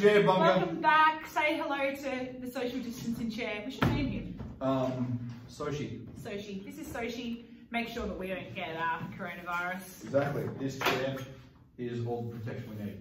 chair, bunker. Welcome back. Say hello to the social distancing chair. We should name him. Um, Soshi. Soshi. This is Soshi. Make sure that we don't get uh, coronavirus. Exactly. This chair is all the protection we need.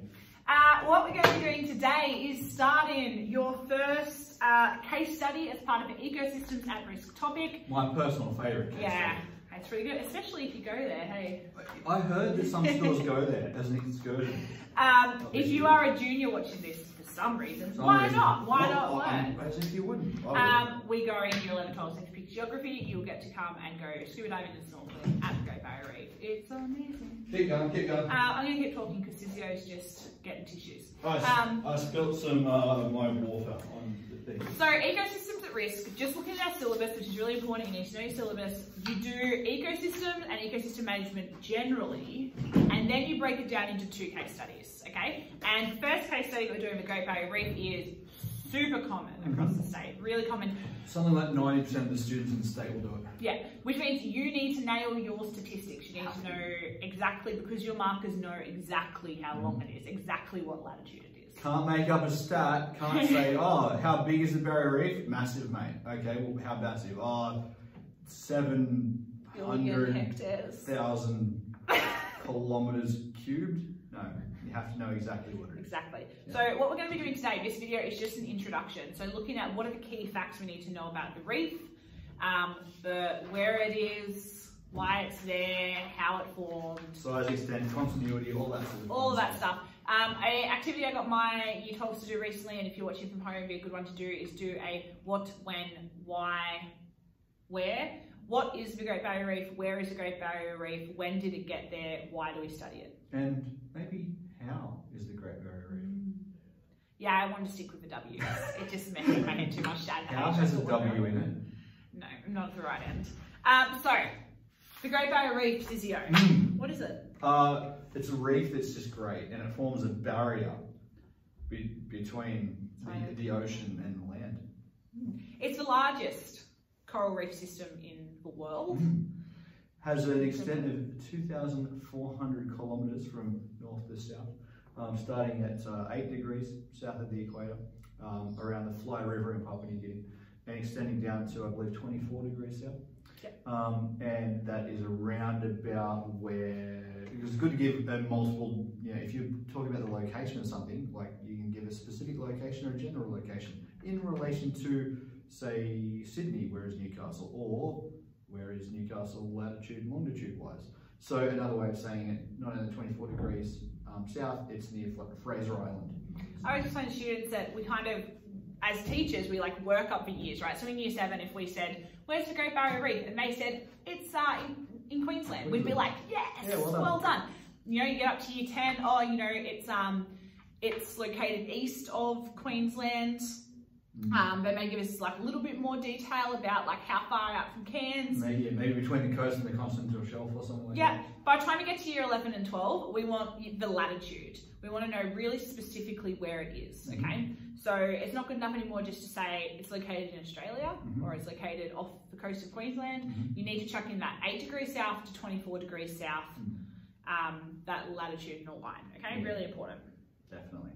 Uh, what we're going to be doing today is starting your first uh, case study as part of an ecosystems at risk topic. My personal favourite case Yeah, study. it's really good, especially if you go there. Hey, I heard that some schools go there as an excursion. Um, if you are a junior watching this for some reason, Some why reason. not? Why Well, not I- learn? As if you wouldn't. Would. Um, we go in year 11, 12, 6 pick geography. You'll get to come and go scuba diving and snorkeling at the Great Barrier Reef. It's amazing. keep going, keep going. Uh, I'm going to keep talking because Cizzio's just getting tissues. I, um, I spilt some uh, my water on the thing. So ecosystems at risk, just looking at our syllabus, which is really important, you need to know your syllabus, you do ecosystem and ecosystem management generally, and then you break it down into two case studies, okay? And the first case study that we're doing with Great Barrier Reef is super common mm-hmm. across the state, really common. Something like 90% of the students in the state will do it. Yeah, which means you need to nail your statistics. You need to know exactly, because your markers know exactly how long mm-hmm. it is, exactly what latitude it is. Can't make up a stat. Can't say, oh, how big is the Barrier Reef? Massive, mate. Okay, well, how massive? Oh, Billion 700,000 hectares. kilometres cubed? No, you have to know exactly what it is. Exactly. So what we're going to be doing today, this video is just an introduction. So looking at what are the key facts we need to know about the reef, um, the where it is, why it's there, how it formed, Size, extent, continuity, all that sort of all of that stuff. Um, a activity I got my year 12s to do recently, and if you're watching from home, it'd be a good one to do, is do a what, when, why, where. What is the Great Barrier Reef? Where is the Great Barrier Reef? When did it get there? Why do we study it? And maybe how is the Great Barrier Reef? Yeah, I wanted to stick with the W. it just messed with my head too much. Dad How has a W in it? No, not the right end. Um, so, the Great Barrier Reef, Cizzio. Mm. What is it? Uh, it's a reef that's just great, and it forms a barrier be- between the, the ocean and the land. It's the largest coral reef system in the world. Has an extent of 2,400 kilometres from north to south, um, starting at uh, 8 degrees south of the equator, um, around the Fly River in Papua New Guinea, and extending down to, I believe, 24 degrees south. Um, and that is around about where it's good to give a multiple. You know, if you're talking about the location of something, like you can give a specific location or a general location in relation to, say, Sydney, where is Newcastle, or where is Newcastle latitude and longitude wise. So another way of saying it, not only 24 degrees um, south, it's near Fra- Fraser Island. I always to students that we kind of, as teachers, we like work up for years, right? So in year seven, if we said, where's the Great Barrier Reef? And they said, it's uh, in, in Queensland. We'd be like, yes, Yeah, well done. well done. You know, you get up to year 10, oh, you know, it's um, it's located east of Queensland. Mm. Um, they may give us like a little bit more detail about like how far out from Cairns. Maybe, yeah, maybe between the coast and the continental shelf or something like Yeah, that. by the time we get to year 11 and 12, we want the latitude. We want to know really specifically where it is, Mm-hmm. okay? So it's not good enough anymore just to say it's located in Australia Mhm. or it's located off the coast of Queensland. Mhm. You need to chuck in that 8 degrees south to 24 degrees south, Mhm. um, that latitudinal line, okay? Yeah. Really important. Definitely.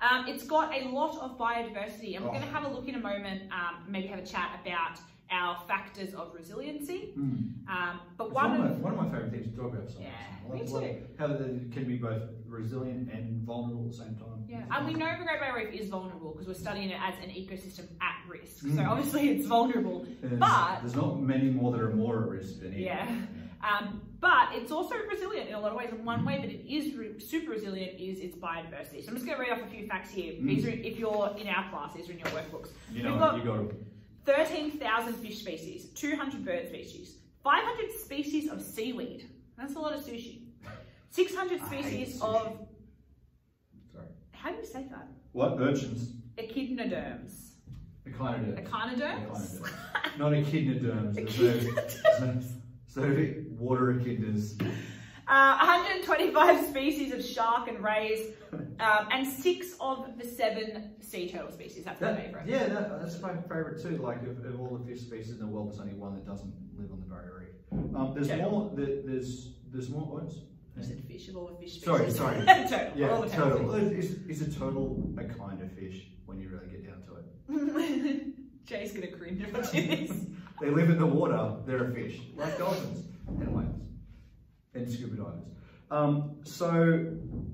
Um, it's got a lot of biodiversity, and we're Oh. going to have a look in a moment, um, maybe have a chat about our factors of resiliency. Mm. Um, but one one, of my, one of my favourite things to talk about. Yeah, I me too. How they can be both resilient and vulnerable at the same time. Yeah, and we know the Great Barrier Reef is vulnerable because we're studying it as an ecosystem at risk. So Mm. obviously it's vulnerable. There's, But- there's not many more that are more at risk than either. Yeah. Um, but it's also resilient in a lot of ways. And one way that it is re- super resilient is its biodiversity. So I'm just going to read off a few facts here. Mm. These are, if you're in our class, these are in your workbooks. You We've know, got- you got to 13,000 fish species, 200 bird species, 500 species of seaweed. That's a lot of sushi. 600 species of, Sorry. how do you say that? What? Urchins. Echidnoderms. Echinoderms. Echinoderms? Echinoderms. Not echidnoderms. Echidnoderms. So, so water echidnas. Uh, 125 species of shark and rays, um, and six of the seven sea turtle species. That's my favourite. yeah, that, that's my favourite too. Like of, of all the fish species in the world, there's only one that doesn't live on the Barrier Reef. Um, there's Turtle. more. There, there's there's more. ones. I said fish of all the fish Sorry, species. sorry. turtle. Yeah, all the turtle. Is, is a turtle a kind of fish when you really get down to it? Jay's gonna cringe if I do this. They live in the water. They're a fish, like dolphins and whales and scuba divers. Um, so,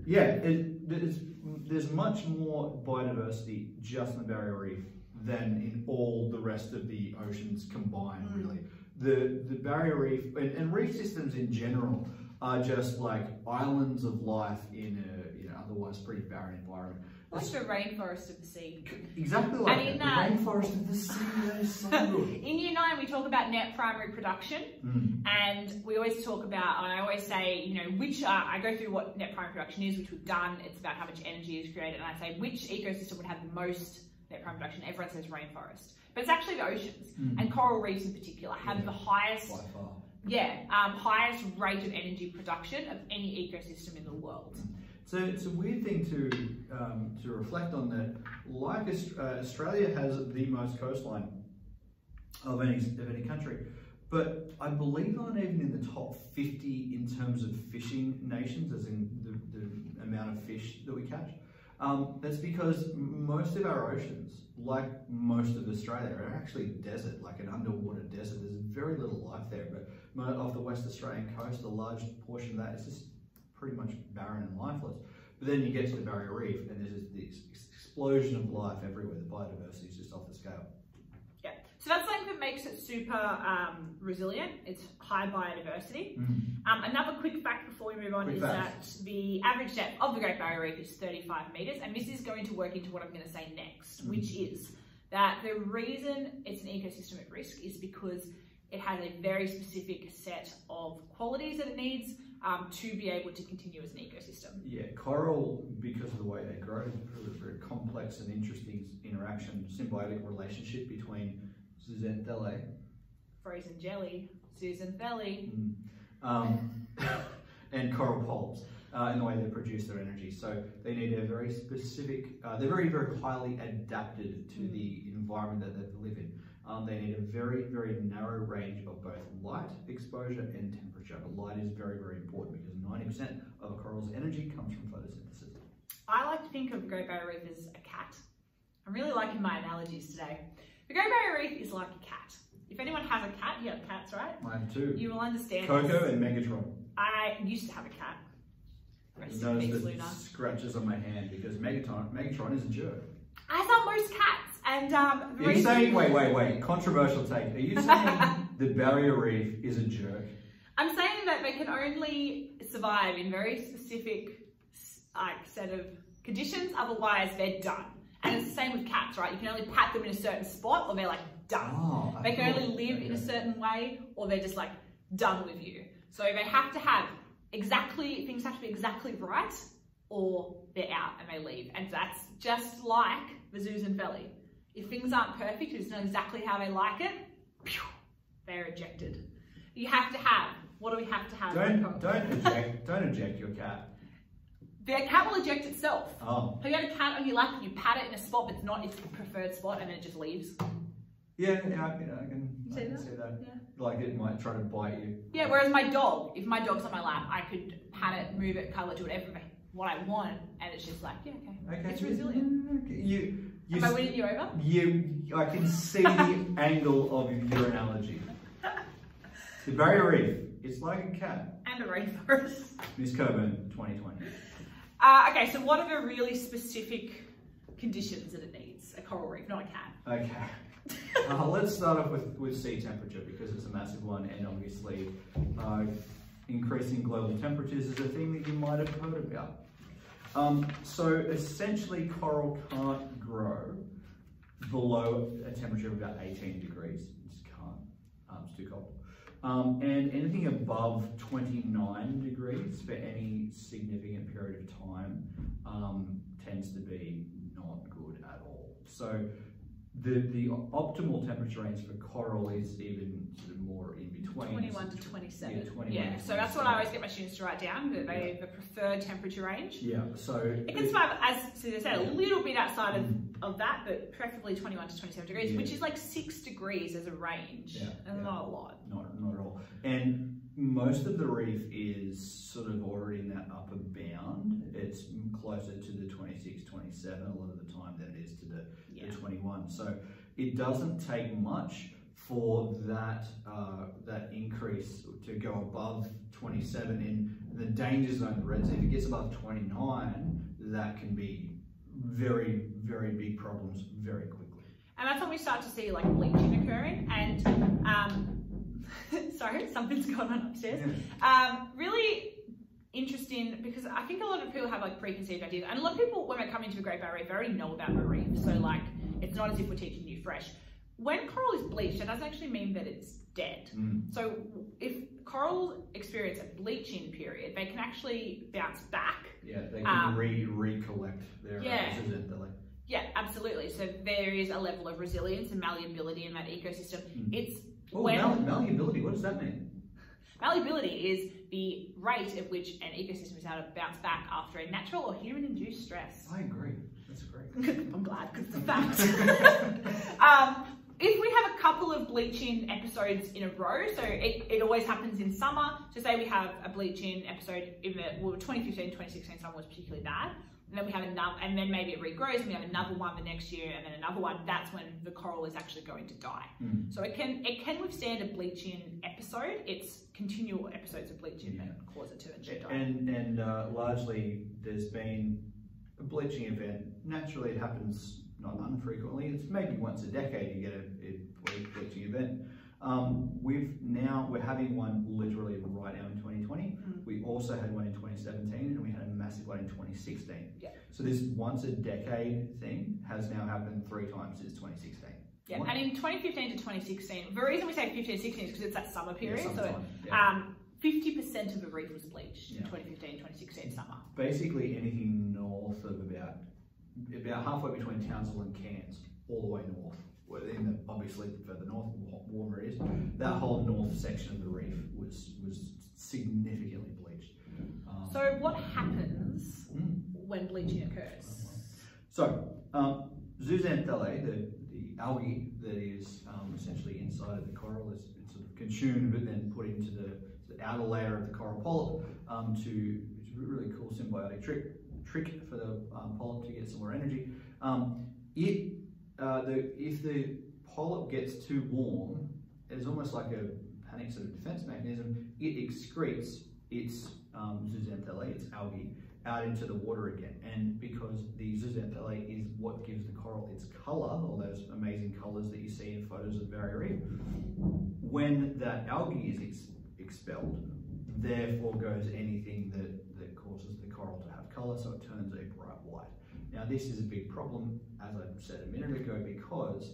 yeah, it, there's, there's much more biodiversity just in the Barrier Reef than in all the rest of the oceans combined. Mm. Really, the the Barrier Reef and, and reef systems in general are just like islands of life in a you know otherwise pretty barren environment. Like the rainforest of the sea. Exactly like And in that. the rainforest of the sea. That is so good. In year nine, we talk about net primary production, Mm. and we always talk about, and I always say, you know, which are, I go through what net primary production is, which we've done. It's about how much energy is created, and I say which ecosystem would have the most net primary production. Everyone says rainforest, but it's actually the oceans Mm. and coral reefs in particular have Yeah. the highest, By far. yeah, um, highest rate of energy production of any ecosystem in the world. So it's a weird thing to um, to reflect on that. Like uh, Australia has the most coastline of any of any country, but I believe aren't even in the top fifty in terms of fishing nations, as in the, the amount of fish that we catch. Um, that's because most of our oceans, like most of Australia, are actually desert, like an underwater desert. There's very little life there, but off the West Australian coast, a large portion of that is just pretty much barren and lifeless. But then you get to the Barrier Reef, and there's this, this explosion of life everywhere. The biodiversity is just off the scale. Yeah, so that's something that makes it super um, resilient. It's high biodiversity. Um, another quick fact before we move on Quick is that the average depth of the Great Barrier Reef is 35 metres, and this is going to work into what I'm going to say next, Mm. which is that the reason it's an ecosystem at risk is because it has a very specific set of qualities that it needs um, to be able to continue as an ecosystem. Yeah, coral, because of the way they grow, is a very complex and interesting interaction, symbiotic relationship between zooxanthellae Frozen jelly, Belly. mm, um, and coral polyps uh, in the way they produce their energy. So they need a very specific, uh, they're very, very highly adapted to Mm. the environment that they live in. Um, they need a very, very narrow range of both light exposure and temperature. But light is very, very important because 90% of a coral's energy comes from photosynthesis. I like to think of Great Barrier Reef as a cat. I'm really liking my analogies today. The Great Barrier Reef is like a cat. If anyone has a cat, you have cats, right? I have two. You will understand. Coco this. and Megatron. I used to have a cat. Rest Notice the Luna. scratches on my hand because Megatron, Megatron is a jerk. As are most cats. And um, Are you saying, wait, wait, wait, controversial take. Are you saying the barrier reef is a jerk? I'm saying that they can only survive in very specific like set of conditions. Otherwise, they're done. And it's the same with cats, right? You can only pat them in a certain spot, or they're like done. Oh, They can only live in a certain way, or they're just like done with you. So they have to have exactly things have to be exactly right, or they're out and they leave. And that's just like the zooxanthellae. If things aren't perfect, it's not exactly how they like it, they're ejected. You have to have. What do we have to have? Don't don't eject don't eject your cat. The cat will eject itself. Oh, Have you had a cat on your lap and you pat it in a spot that's not its preferred spot and then it just leaves? yeah, yeah, I can, I can, You I see can that? see that. Yeah. Like it might try to bite you. Yeah, whereas my dog, if my dog's on my lap, I could pat it, move it, cuddle it, do whatever what I want, and it's just like, yeah, okay. Okay. It's resilient. Okay, You, you, Am I winning you over? you, I can see the angle of your analogy. The barrier reef, it's like a cat. And a rainforest. Miss Coburn, 2020. Uh, okay, so what are the really specific conditions that it needs? A coral reef, not a cat. Okay. Uh, let's start off with, with sea temperature because it's a massive one, and obviously, uh, increasing global temperatures is a thing that you might have heard about. Um, so essentially, coral can't grow below a temperature of about 18 degrees. It just can't. Um, it's too cold. Um, and anything above 29 degrees for any significant period of time um, tends to be not good at all. So the the optimal temperature range for coral is even sort of more in between. 21 to 27. Yeah, 21 Yeah, so that's what I always get my students to write down, that they the preferred temperature range. Yeah. So It can survive, as Susan said, a little bit outside of, mm. of that, but preferably 21 to 27 degrees, Yeah. which is like six degrees as a range. Yeah, and yeah. not a lot. not not at all. And most of the reef is sort of already in that upper bound. It's closer to the 26, 27 a lot of the time than it is to the, Yeah. the 21. So it doesn't take much for that uh, that increase to go above 27 in the danger zone, the red. So if it gets above 29, that can be very, very big problems very quickly. And that's when we start to see like bleaching occurring. And um, sorry, something's going on upstairs. Um, really interesting because I think a lot of people have like preconceived ideas, and a lot of people when they come into a Great Barrier Reef they already know about the reef. So like, it's not as if we're teaching you fresh. When coral is bleached, it doesn't actually mean that it's dead. Mm. So if coral experience a bleaching period, they can actually bounce back. Yeah, they can Um, re recollect their yeah. yeah. Yeah, absolutely. So there is a level of resilience and malleability in that ecosystem. Mm. It's Oh, when mal- malleability, what does that mean? Malleability is the rate at which an ecosystem is able to bounce back after a natural or human-induced stress. I agree. That's great. I'm glad because it's a fact. um, if we have a couple of bleaching episodes in a row, so it, it always happens in summer. So say we have a bleaching episode in the well, 2015, 2016 summer was particularly bad. And then we have another, and then maybe it regrows, and we have another one the next year, and then another one. That's when the coral is actually going to die. Mm. So it can it can withstand a bleaching episode. It's continual episodes of bleaching Yeah. that cause it to actually die. And and uh, largely, there's been a bleaching event. Naturally, it happens not unfrequently. It's maybe once a decade you get a, a bleaching event. Um, we've now we're having one literally right now in 2020. Mm. We also had one in 2017, massive one in 2016. Yeah. So this once a decade thing has now happened three times since 2016. Yeah, One- and in 2015 to 2016, the reason we say 15 16 is because it's that summer yeah, period. so yeah. um, 50% of the reef was bleached in Yeah. 2015 2016 summer. basically anything north of about about halfway between Townsville and Cairns, all the way north. Well, in the, obviously further north, warmer it is. That whole north section of the reef was was significantly bleached. So, what happens Mm. when bleaching occurs? So, um, zooxanthellae, the, the algae that is um, essentially inside of the coral, is it's sort of consumed but then put into the, the outer layer of the coral polyp um, to, it's a really cool symbiotic trick, trick for the um, polyp to get some more energy. Um, it, uh, the, if the polyp gets too warm, it's almost like a panic sort of defense mechanism. It excretes its um, zooxanthellae, its algae, out into the water again. And because the zooxanthellae is what gives the coral its colour, all those amazing colours that you see in photos of Barrier Reef, when that algae is ex- expelled, therefore goes anything that, that causes the coral to have colour, so it turns a bright white. Now, this is a big problem, as I said a minute ago, because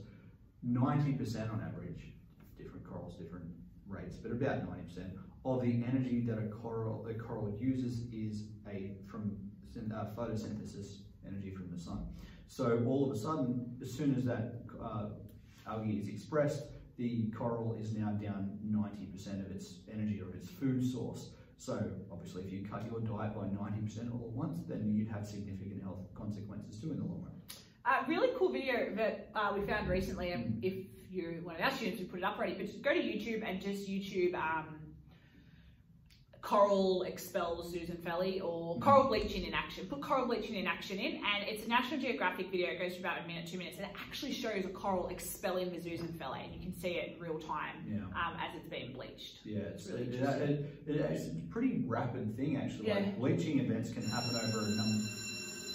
90% on average, different corals, different rates, but about 90% of the energy that a coral, a coral uses is a from uh, photosynthesis energy from the sun. So all of a sudden, as soon as that uh, algae is expressed, the coral is now down 90% of its energy or its food source. So obviously, if you cut your diet by 90% all at once, then you'd have significant health consequences too in the long run. A really cool video that uh, we found recently, and if you're one of our students, we put it up already, but just go to YouTube and just YouTube um, coral expels zooxanthellae or coral bleaching in action. Put coral bleaching in action in, and it's a National Geographic video. It goes for about a minute, two minutes, and it actually shows a coral expelling the Susan Felly, and you can see it in real time Yeah. um, as it's being bleached. Yeah, it's, Really it, it, it, it's a pretty rapid thing actually. Yeah. Like bleaching events can happen over a number.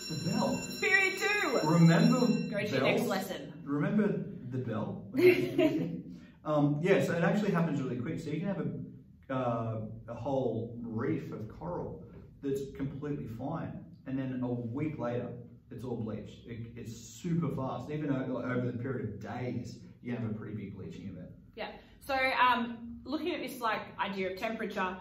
The bell. Period two. Remember Go to your next lesson. Remember the bell? um, yeah, so it actually happens really quick. So you can have a, uh, a whole reef of coral that's completely fine, and then a week later, it's all bleached. It, it's super fast. Even o- over the period of days, you have a pretty big bleaching event. Yeah. So, um, looking at this like idea of temperature,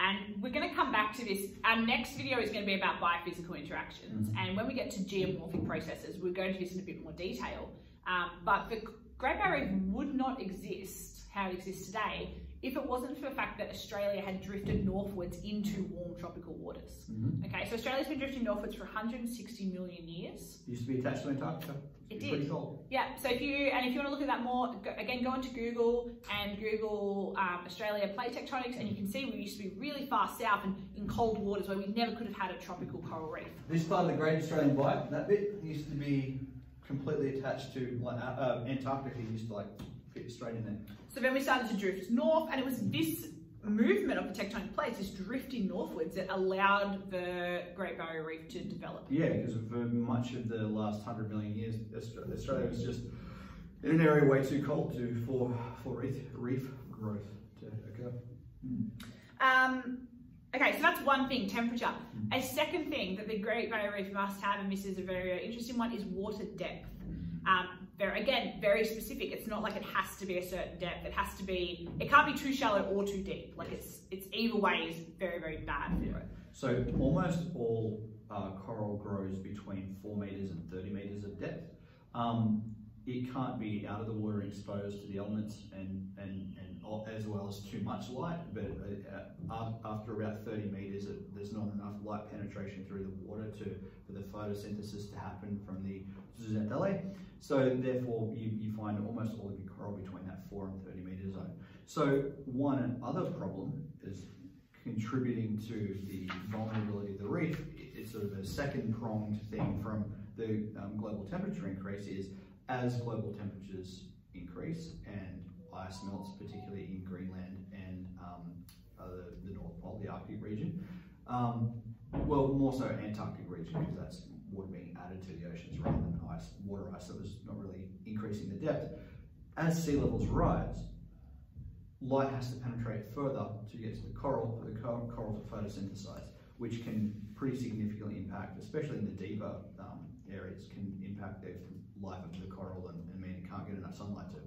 and we're going to come back to this. Our next video is going to be about biophysical interactions, and when we get to geomorphic processes, we'll go into this in a bit more detail. Um, but the Great Barrier Reef would not exist how it exists today if it wasn't for the fact that Australia had drifted northwards into warm tropical waters. Mhm. Okay, so Australia's been drifting northwards for 160 million years. It Used to be attached to Antarctica. It did. Pretty cold. Yeah, so if you and if you want to look at that more, go, again, go into Google and Google um, Australia plate tectonics, and you can see we used to be really far south and in cold waters where we never could have had a tropical coral reef. This part of the Great Australian Bight, that bit used to be completely attached to like uh, uh, Antarctica. Used to like fit straight in there. So then we started to drift north, and it was this movement of the tectonic plates, this drifting northwards, that allowed the Great Barrier Reef to develop. Yeah, because for much of the last hundred million years, Australia was just in an area way too cold to for for reef, reef growth to occur. Um, okay, so that's one thing, temperature. A second thing that the Great Barrier Reef must have, and this is a very, very interesting one, is water depth. Um, very, again, very specific. It's not like it has to be a certain depth. It has to be. It can't be too shallow or too deep. Like it's it's either way is very, very bad for it. So almost all uh, coral grows between four meters and thirty meters of depth. Um, it can't be out of the water exposed to the elements and, and, and as well as too much light. But uh, after about 30 meters, there's not enough light penetration through the water to for the photosynthesis to happen from the zooxanthellae. So therefore, you, you find almost all of your coral between that 4 and 30 meter zone. So one other problem is contributing to the vulnerability of the reef. It's sort of a second pronged thing from the um, global temperature increase is as global temperatures increase and ice melts, particularly in Greenland and um, uh, the, the North Pole, the Arctic region, um, well, more so Antarctic region because that's water being added to the oceans rather than ice, water ice that was not really increasing the depth. As sea levels rise, light has to penetrate further to get to the coral for the cor- coral to photosynthesize, which can pretty significantly impact, especially in the deeper um, areas, can impact the life of the coral and, and mean it can't get enough sunlight to.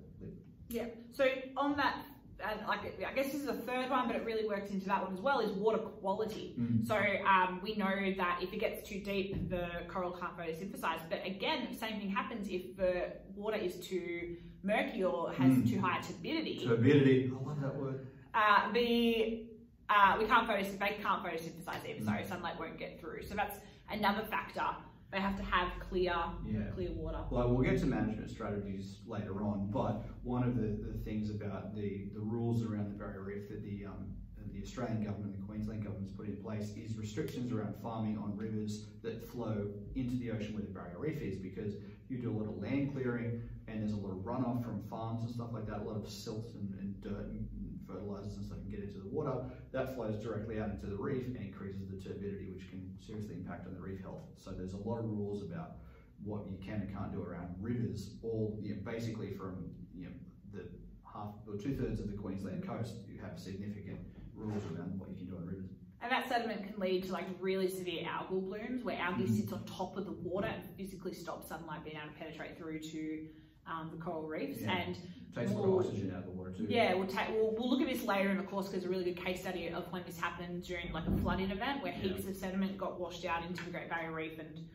Yeah. So on that, and like I guess this is the third one, but it really works into that one as well. Is water quality. Mm. So um, we know that if it gets too deep, the coral can't photosynthesize. But again, the same thing happens if the water is too murky or has Mm. too high a turbidity. Turbidity, I love that word. Uh, the uh, we can't photosynthesize. They can't photosynthesize either, so sunlight won't get through. So that's another factor. They have to have clear, Yeah. clear water. Well, we'll get to management strategies later on, but one of the, the things about the, the rules around the barrier reef that the, um, the Australian government and the Queensland government's put in place is restrictions around farming on rivers that flow into the ocean where the barrier reef is because you do a lot of land clearing and there's a lot of runoff from farms and stuff like that, a lot of silt and, and dirt and fertilizers and stuff can get into the water. That flows directly out into the reef and increases the turbidity, which can seriously impact on the reef health. So there's a lot of rules about what you can and can't do around rivers, all you know, basically from you know the half or two thirds of the Queensland coast, you have significant rules around what you can do on rivers. And that sediment can lead to like really severe algal blooms where algae Mhm. sits on top of the water and physically stops sunlight being able to penetrate through to um, the coral reefs. Yeah. And Takes of oxygen out of the water too. yeah, we'll, ta- we'll, we'll look at this later in the course because a really good case study of when this happened during like a flooding event where Yeah. heaps of sediment got washed out into the Great Barrier Reef and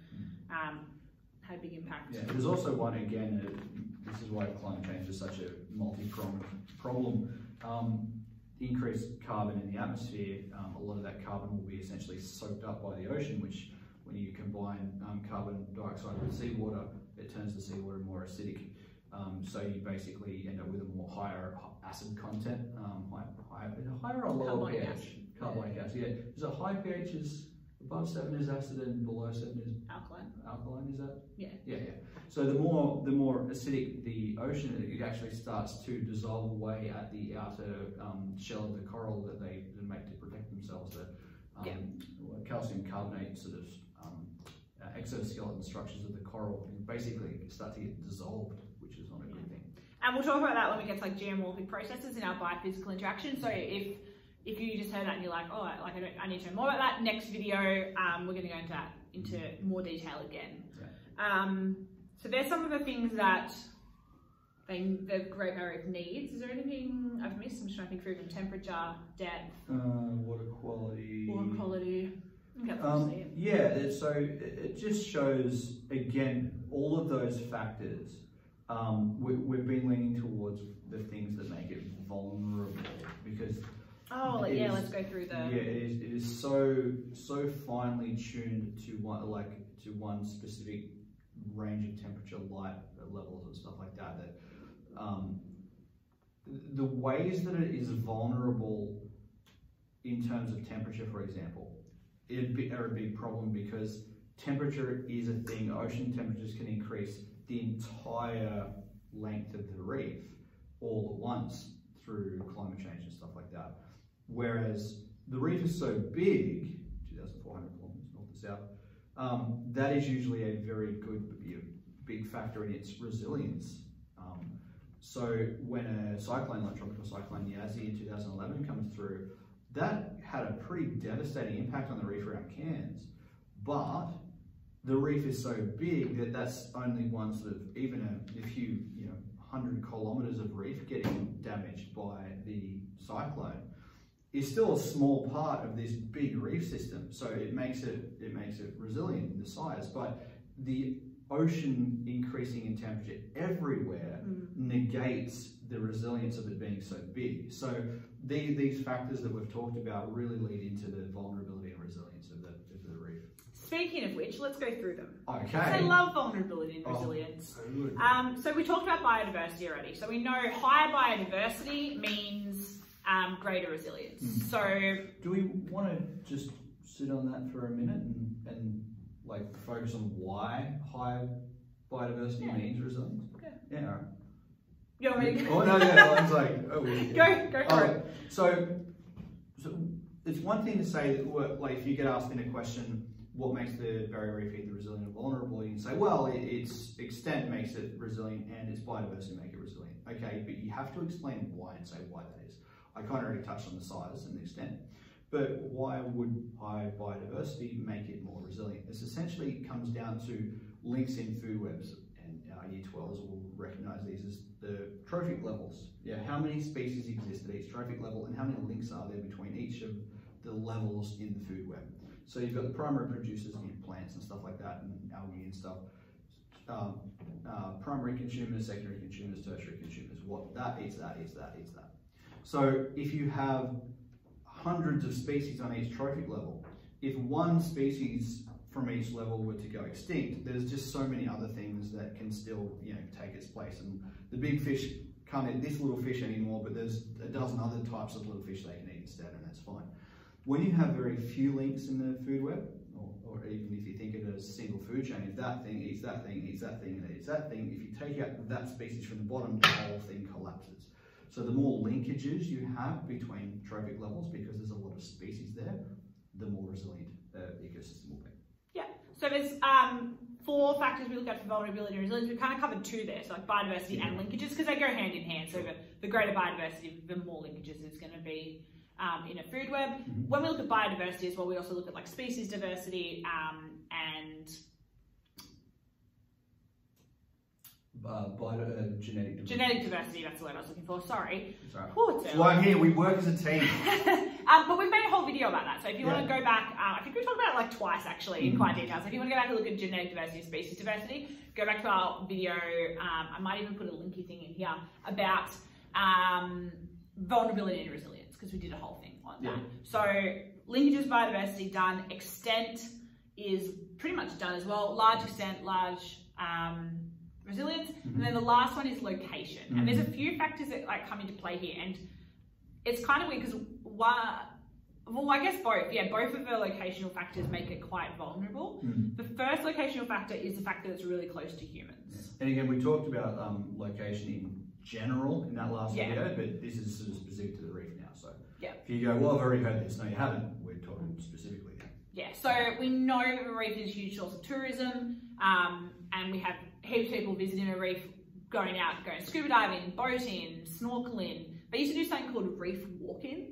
um, had a big impact. Yeah, there's also one again. Uh, this is why climate change is such a multi-pronged problem. Um, increased carbon in the atmosphere. Um, a lot of that carbon will be essentially soaked up by the ocean, which, when you combine um, carbon dioxide with seawater, it turns the seawater more acidic. Um, so you basically end up with a more higher acid content, um, high, higher, higher or lower pH. acid. Carbonic acid. Yeah. Is it high pH is above seven is acid and below seven is Alkaline. alkaline? Is that? Yeah. Yeah, yeah. So the more the more acidic the ocean, it actually starts to dissolve away at the outer um, shell of the coral that they make to protect themselves. The um, Yeah. calcium carbonate sort of um, exoskeleton structures of the coral basically start to get dissolved, which is not a good thing. And we'll talk about that when we get to like geomorphic processes in our biophysical interaction. So if if you just heard that and you're like, oh, like I, don't, I need to know more about that, next video um, we're going to go into that into more detail again. Um, so there's some of the things that they, the Great Barrier needs. Is there anything I've missed? I'm just trying to think through them. Temperature, depth, Uh, water quality. water quality. Um, yeah, so it just shows again all of those factors um, we, we've been leaning towards the things that make it vulnerable because Oh, It yeah, is- let's go through the. yeah, it is. It is so so finely tuned to one like to one specific range of temperature, light levels, and stuff like that. That um, the ways that it is vulnerable in terms of temperature, for example, it'd be, are a big problem because temperature is a thing. Ocean temperatures can increase the entire length of the reef all at once through climate change and stuff like that. Whereas the reef is so big, 2,400 kilometers north to south, um, that is usually a very good, big factor in its resilience. Um, so when a cyclone like Tropical Cyclone Yasi in 2011 comes through, that had a pretty devastating impact on the reef around Cairns. But the reef is so big that that's only one sort of even a, a few you know hundred kilometers of reef getting damaged by the cyclone is still a small part of this big reef system. So it makes it it makes it resilient in the size, but the ocean increasing in temperature everywhere Mm. negates the resilience of it being so big. So the, these factors that we've talked about really lead into the vulnerability and resilience of the, of the reef. Speaking of which, let's go through them. Okay. I love vulnerability and Oh. resilience. So. Um, so we talked about biodiversity already. So we know higher biodiversity means um, greater resilience. Mm. So Do we want to just sit on that for a minute and, and like focus on why higher biodiversity Yeah. means resilience? Yeah. Yeah. all right. you want me to Oh no, yeah, I was like, oh, we- go go for Oh, it. so, so it's one thing to say that, like, if you get asked in a question, what makes the barrier reef either resilient or vulnerable, you can say, well, it, its extent makes it resilient and its biodiversity make it resilient. Okay, but you have to explain why and say why that is. I kind of already touched on the size and the extent, but why would high biodiversity make it more resilient? This essentially comes down to links in food webs, and our year 12s will recognize these as the trophic levels. Yeah, how many species exist at each trophic level and how many links are there between each of the levels in the food web. So you've got the primary producers, you know, plants and stuff like that, and algae and stuff. Um, uh, primary consumers, secondary consumers, tertiary consumers. What that is, that is, that is that. So if you have hundreds of species on each trophic level, if one species from each level were to go extinct, there's just so many other things that can still, you know, take its place. And the big fish can't eat this little fish anymore, but there's a dozen other types of little fish they can eat instead, and that's fine. When you have very few links in the food web, or, or even if you think of it as a single food chain, if that thing eats that thing, eats that thing, and eats that thing, if you take out that species from the bottom, the whole thing collapses. So the more linkages you have between trophic levels, because there's a lot of species there, the more resilient the ecosystem will be. Yeah, so there's um, four factors we look at for vulnerability and resilience. We've kind of covered two there, so like biodiversity and linkages, because they go hand in hand. So the, the greater biodiversity, the more linkages is going to be um, in a food web. Mhm. When we look at biodiversity as well, we also look at like species diversity um, and Uh, bio, uh, genetic diversity. genetic diversity. That's the word I was looking for. Sorry. That's right. Oh, it's That's why I'm here. We work as a team. um, but we've made a whole video about that. So if you want to go back, uh, I think we talked about it like twice actually in Mhm. quite detail. So if you want to go back and look at genetic diversity and species diversity, go back to our video. Um, I might even put a linky thing in here about um, vulnerability and resilience because we did a whole thing on that. So linkages, biodiversity done. Extent is pretty much done as well. Large extent, large um, resilience. And then the last one is location. And there's a few factors that like come into play here. And it's kind of weird because one, well, I guess both. Yeah, both of the locational factors make it quite vulnerable. Mm. The first locational factor is the fact that it's really close to humans. And again, we talked about um, location in general in that last Yeah. video, but this is sort of specific to the reef now. So Yeah. if you go, well, I've already heard this. No, you haven't. We're talking specifically. Yeah, so we know that the reef is a huge source of tourism, um, and we have heaps of people visiting the reef, going out, going scuba diving, boating, snorkeling. They used to do something called reef walking,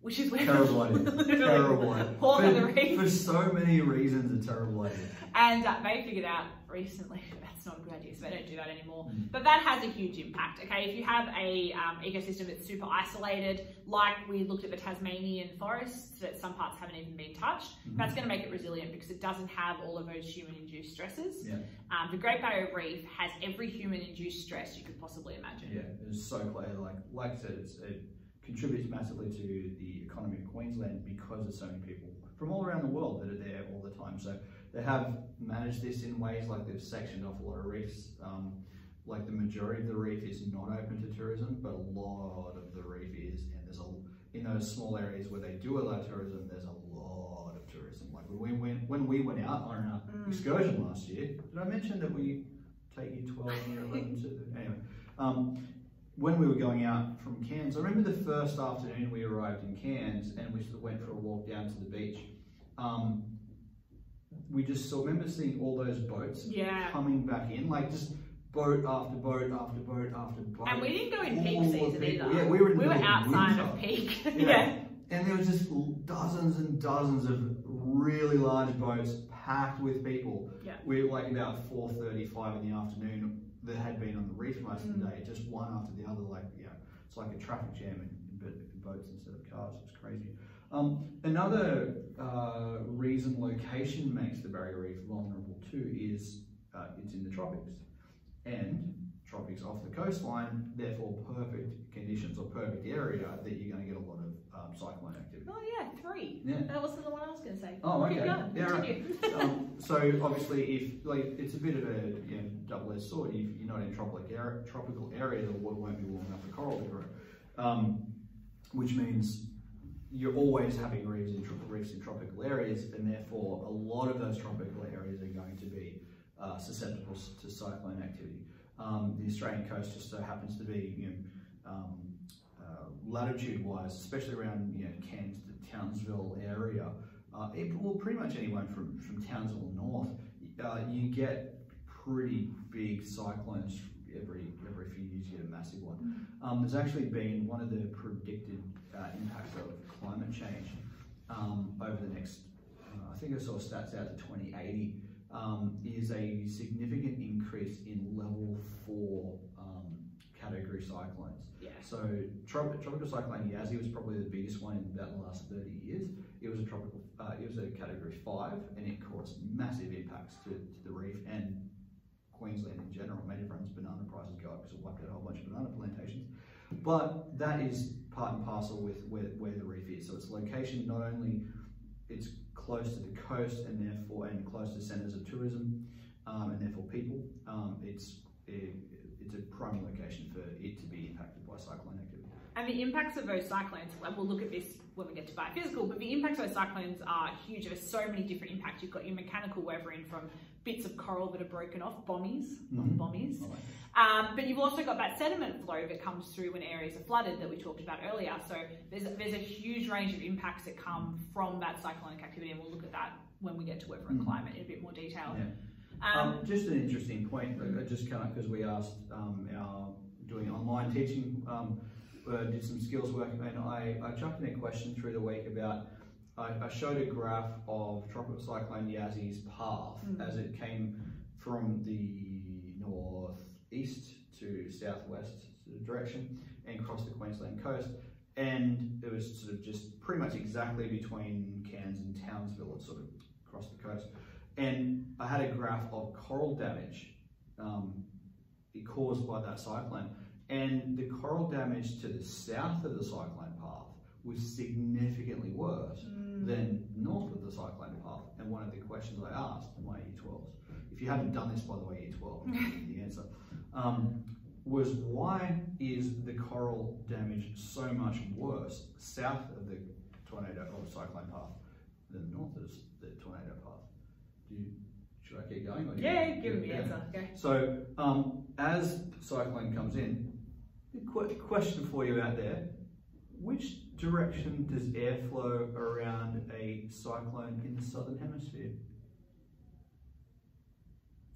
which is where Terrible idea. terrible idea. walk on the For, reef. for so many reasons, a terrible idea. And uh, they figured out recently. That's not a good idea, so they don't do that anymore. Mm. But that has a huge impact. Okay, if you have a um, ecosystem that's super isolated, like we looked at the Tasmanian forests, that some parts haven't even been touched, Mhm. that's going to make it resilient because it doesn't have all of those human-induced stresses. Yeah. Um, the Great Barrier Reef has every human-induced stress you could possibly imagine. Yeah, it's so clear. Like, like I said, it's, it contributes massively to the economy of Queensland because there's so many people from all around the world that are there all the time. So they have managed this in ways like they've sectioned off a lot of reefs. Um, like the majority of the reef is not open to tourism, but a lot of the reef is, and there's a in those small areas where they do allow tourism, there's a lot of tourism. Like when we went when we went out on our Mm. excursion last year, did I mention that we take you 12 and 11 to anyway? Um, when we were going out from Cairns, I remember the first afternoon we arrived in Cairns and we sort of went for a walk down to the beach. Um, we just saw, remember seeing all those boats Yeah. coming back in, like just boat after boat after boat after boat. And we didn't go in peak season either. Yeah, we were, in the we were middle of outside of peak. Yeah. yeah. And there was just dozens and dozens of really large boats packed with people. Yeah. We were like about 4.35 in the afternoon that had been on the reef most of the Mm. day, just one after the other, like, you know, it's like a traffic jam in, in, boats instead of cars. It's crazy. Um, another uh, reason location makes the Barrier Reef vulnerable too is uh, it's in the tropics. And tropics off the coastline, therefore perfect conditions or perfect area that you're going to get a lot of um, cyclone activity. Oh yeah, three. Yeah. That wasn't the one I was going to say. Oh, okay. Yeah, right. Um, so obviously, if like it's a bit of a you know, double-edged sword. If you're not in tropical area, tropical area, the water won't be warm enough for coral to grow, um, which means you're always having reefs in, reefs in tropical areas, and therefore a lot of those tropical areas are going to be uh, susceptible to cyclone activity. Um, the Australian coast just so happens to be you know, um, uh, latitude-wise, especially around you know, Cairns to Townsville area, uh, it, well, pretty much anyone from, from Townsville north, uh, you get pretty big cyclones every every few years. You get a massive one. Um, there's actually been one of the predicted uh, impacts of climate change um, over the next. Uh, I think I saw stats out to 2080. Um, is a significant increase in level four um, category cyclones. Yeah. So trop- tropical cyclone Yasi was probably the biggest one in about the last 30 years. It was a tropical, uh, it was a category five, and it caused massive impacts to, to the reef and Queensland in general. Made everyone's banana prices go up because it wiped out a whole bunch of banana plantations. But that is part and parcel with where, where the reef is. So its location not only it's close to the coast and therefore and close to centres of tourism um, and therefore people. Um, it's it, it's a prime location for it to be impacted by cyclone activity. And the impacts of those cyclones, and we'll look at this when we get to biophysical, but the impacts of those cyclones are huge. There's so many different impacts. You've got your mechanical weathering from bits of coral that are broken off, bommies, not Mhm. bommies. Alright. Um, but you've also got that sediment flow that comes through when areas are flooded that we talked about earlier. So there's a, there's a huge range of impacts that come from that cyclonic activity, and we'll look at that when we get to weather and Mhm. climate in a bit more detail. Yeah. Um, Um, just an interesting point, just kind of because we asked um, our doing online teaching, um, uh, did some skills work, and I, I chucked in a question through the week about. I, I showed a graph of tropical cyclone Yasi's path Mm. as it came from the northeast to southwest direction and crossed the Queensland coast, and it was sort of just pretty much exactly between Cairns and Townsville. It sort of across the coast and I had a graph of coral damage um, caused by that cyclone. And the coral damage to the south of the cyclone path was significantly worse mm, than north of the cyclone path. And one of the questions I asked in my year 12s, if you haven't done this by the way, year 12, the answer, um, was why is the coral damage so much worse south of the tornado or cyclone path than north of the tornado path? Do you, should I keep going? Or do you- yeah, give me the answer. Okay. So, um, as cyclone comes in, the qu- question for you out there: Which direction does air flow around a cyclone in the southern hemisphere?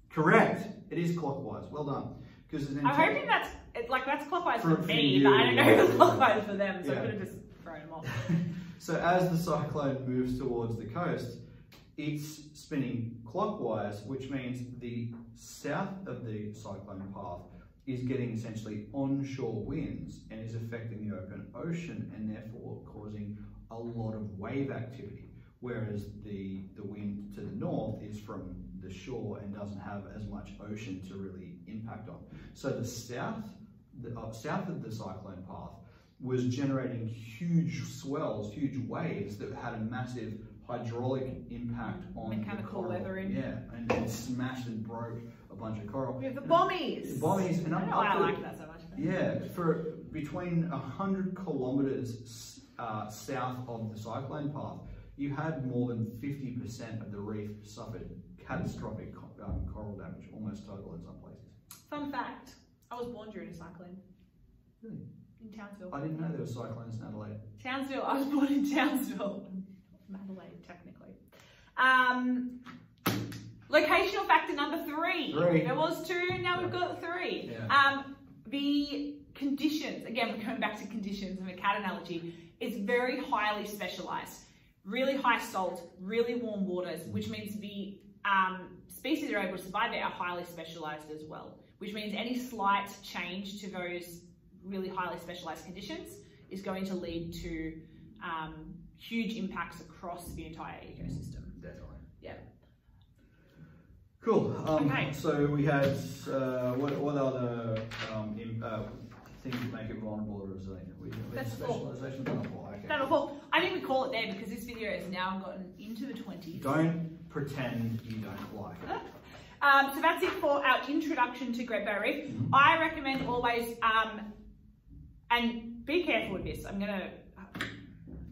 Correct. It is clockwise. Well done. Because I'm hoping that's it, like that's clockwise For- for, me, you, but I don't know if it's yeah. clockwise for them, so Yeah. I could have just thrown them off. so as the cyclone moves towards the coast, it's spinning clockwise, which means the south of the cyclone path is getting essentially onshore winds and is affecting the open ocean and therefore causing a lot of wave activity. Whereas the, the wind to the north is from the shore and doesn't have as much ocean to really impact on. So the south, the, uh, south of the cyclone path was generating huge swells, huge waves that had a massive hydraulic impact on Mechanical the coral. weathering. Yeah, and, and smashed and broke a bunch of coral. We have the bommies. The bommies, and I don't know I like that so much. yeah, for between 100 kilometres uh, south of the cyclone path, you had more than 50% of the reef suffered catastrophic um, coral damage, almost total in some places. Fun fact: I was born during a cyclone. Really? In Townsville. I didn't know there were cyclones in Adelaide. Townsville. I was born in Townsville. Adelaide, technically. Um, locational factor number three. Three. There was two, now we've got three. Yeah. Um, the conditions, again, we're going back to conditions and the cat analogy, is very highly specialised. Really high salt, really warm waters, which means the um, species that are able to survive there are highly specialised as well. Which means any slight change to those really highly specialised conditions is going to lead to um, huge impacts across the entire ecosystem. Definitely. Yeah. Cool. Um, Okay. So we had uh, what, what other um, im- uh, things that make it vulnerable or resilient? We, we That's. That's all. Okay. Fall. I think we call it there because this video has now gotten into the 20s. Don't pretend you don't like it. Um, so that's it for our introduction to Barrier Reef. Mhm. I recommend always, um, and be careful with this. I'm gonna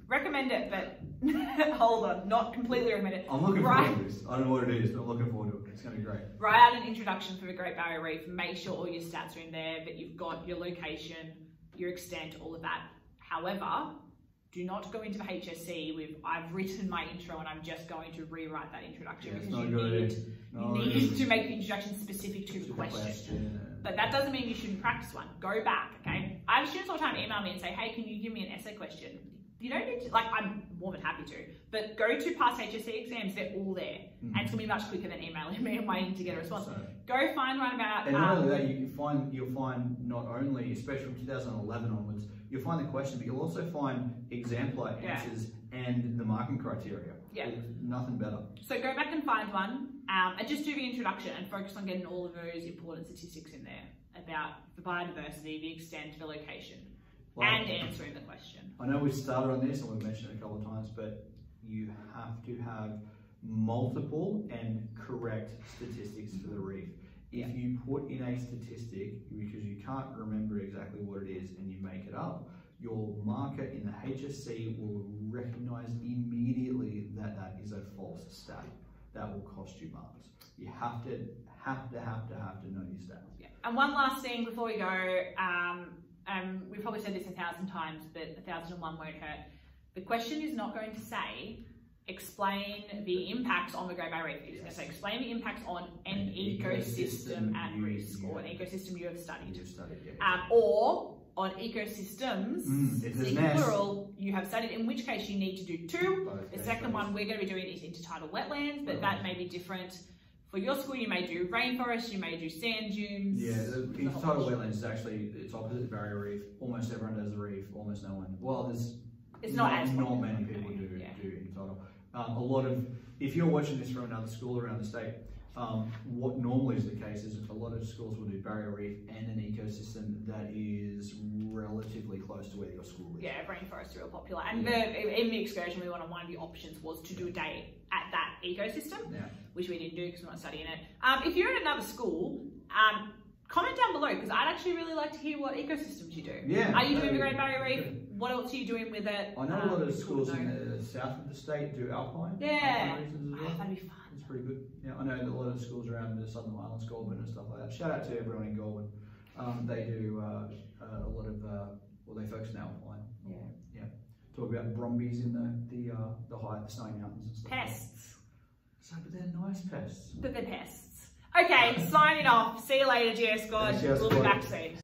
recommend it, but hold on, not completely recommend it. I'm looking Right. forward to this. I don't know what it is, but I'm looking forward to it. It's going to be great. Write out an introduction for the Great Barrier Reef. Make sure all your stats are in there, that you've got your location, your extent, all of that. However, do not go into the HSC with I've written my intro and I'm just going to rewrite that introduction Yeah, because you need. No, you need to make the introduction specific to the Stupid question. But that doesn't mean you shouldn't practice one. Go back, okay? I have students all the time email me and say, hey, can you give me an essay question? You don't need to, like, I'm more than happy to, but go to past HSC exams, they're all there. Mhm. And it's gonna be much quicker than emailing me and waiting to get a response. So- Go find one about, And not um, only that, you find you'll find not only, especially from 2011 onwards, you'll find the question, but you'll also find exemplar Yeah. answers and the marking criteria. Yeah. There's nothing better. so go back and find one, um, and just do the introduction and focus on getting all of those important statistics in there about the biodiversity, the extent, the location, Like, and answering the question. I know we started on this and we've mentioned it a couple of times, but you have to have multiple and correct statistics for the reef. If you put in a statistic because you can't remember exactly what it is and you make it up, your marker in the HSC will recognize immediately that that is a false stat. That will cost you marks. You have to, have to, have to, have to know your stats. Yeah. And one last thing before we go, um, um, we've probably said this a thousand times, but a thousand and one won't hurt. The question is not going to say, explain the impacts on the Great Barrier Reef. It's going to say, explain the impacts on an An ecosystem ecosystem at you- risk, or an ecosystem you have studied. You've studied, yeah. Um, or on ecosystems, Mm, it's a singular, mess. plural, you have studied, in which case you need to do two. Both The second one we're going to be doing is intertidal wetlands, but that may be different. For your school, you may do rainforest, you may do sand dunes. Yeah, the There's a whole intertidal bunch. wetlands is actually it's opposite the barrier reef. Almost everyone does the reef. Almost no one. Well, there's It's not, as not many people do Yeah. do intertidal. Um, a lot of if you're watching this from another school around the state, um, what normally is the case is a lot of schools will do barrier reef and an ecosystem that is relatively close to where your school is. Yeah, rainforests are real popular. And the, in the excursion, we wanted one of the options was to do a day at that ecosystem, Yeah. which we didn't do because we're not studying it. Um, if you're at another school, um, comment down below because I'd actually really like to hear what ecosystems you do. Yeah. Are you doing the Great Barrier Reef? good. What else are you doing with it? I know a Um, lot of schools in the south of the state do alpine. Yeah. alpine as Oh, that'd be fun. Pretty good. Yeah, I know that a lot of schools around the Southern Highlands, Goulburn and stuff like that. Shout out to everyone in Goulburn. Um, they do uh, uh, a lot of, uh, well, they focus on alpine. Yeah. Yeah. Talk about brumbies in the the uh, the high, the snowy mountains and stuff. Pests. So, but they're nice pests. But they're pests. Okay, signing off. See you later, GS GS We'll be back soon.